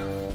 Yeah.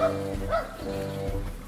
これ。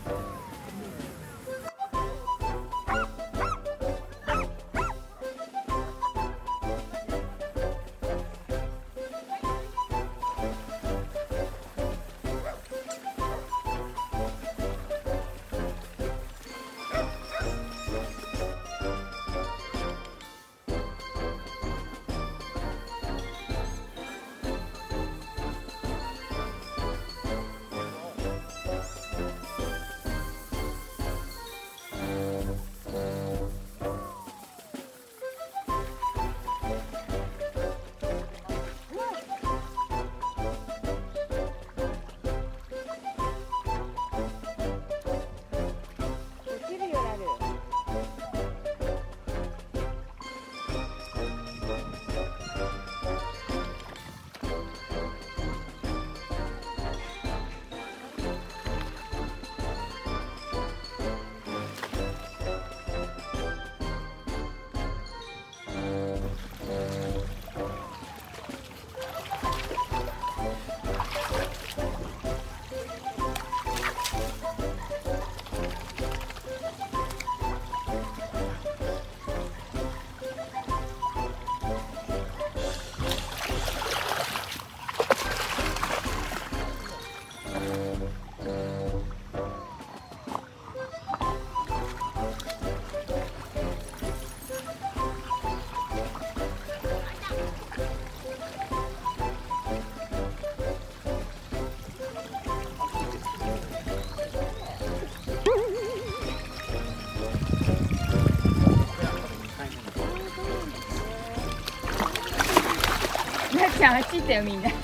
ちゃんあっち行ったよみんな。ジ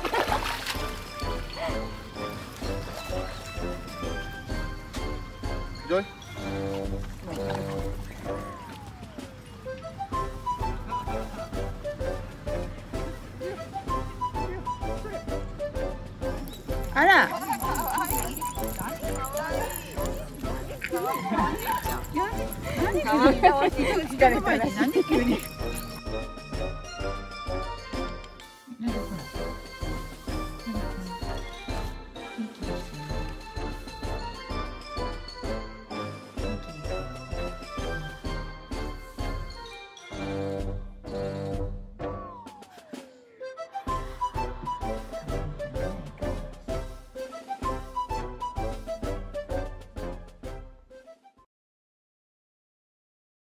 ョイあらか